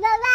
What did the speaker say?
拜拜。